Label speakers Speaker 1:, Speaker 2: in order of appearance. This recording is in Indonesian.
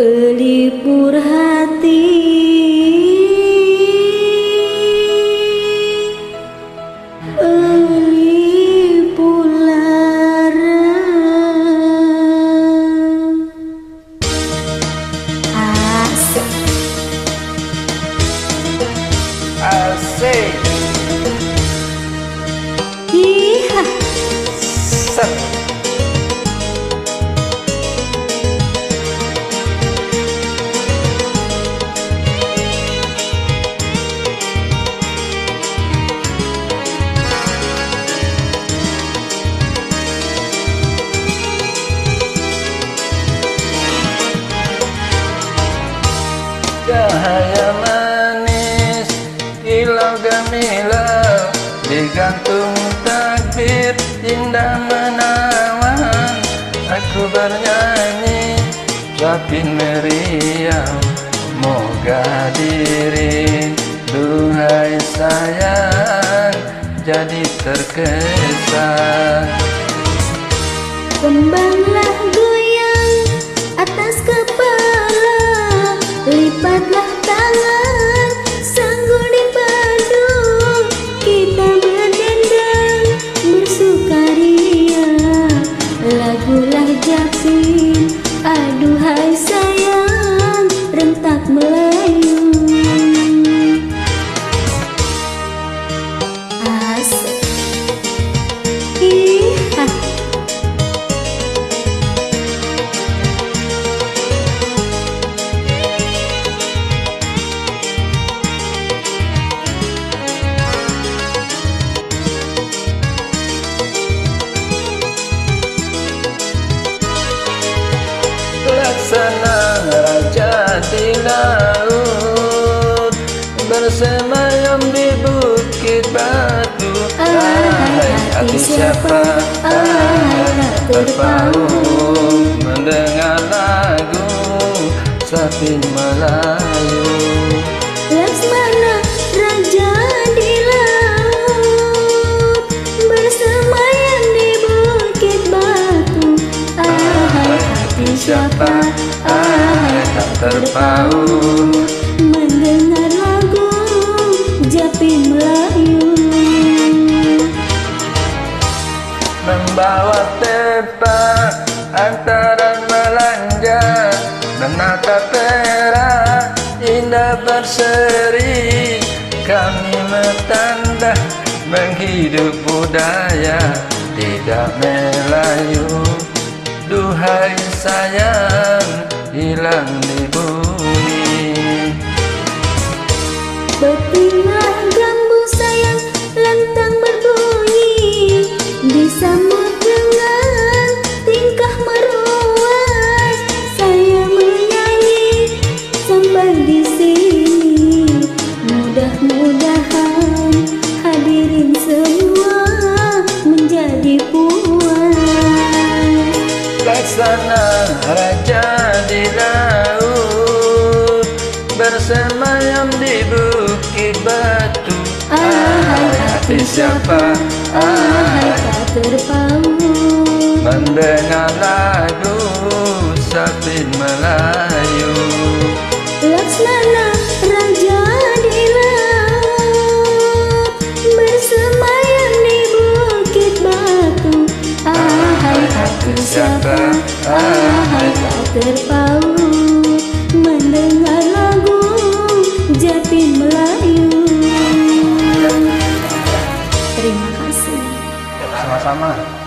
Speaker 1: pelipur
Speaker 2: hati.
Speaker 1: Pelipur lara. Cahaya manis Kilau gemilang Digantung takbir Indah menawan. Aku bernyanyi Rapin meriam Moga diri Duhai sayang Jadi terkesan.
Speaker 2: Kembanglah Lipatlah tangan sanggul dipadu Kita berdendang bersukaria Lagulah japin aduhai sayang rentak Melayu. Asik Hati siapa terpaut
Speaker 1: Mendengar lagu Sapin Melayu.
Speaker 2: Laksmana raja di laut Bersemayam di bukit batu. Ahai hati siapa
Speaker 1: Ahai tak terpaut antara melanja Menata perak indah berseri. Kami metanda menghidup budaya Tidak Melayu. Duhai sayang hilang di raja di laut Bersemayam di bukit batu.
Speaker 2: Ahai hati siapa, ahai tak terpaut
Speaker 1: Mendengar lagu Sapin Melayu.
Speaker 2: Laksana raja di laut Bersemayam di bukit batu. Ahai hati siapa? Ahai Mendengar lagu Jatin Melayu. Terima kasih.
Speaker 1: Sama-sama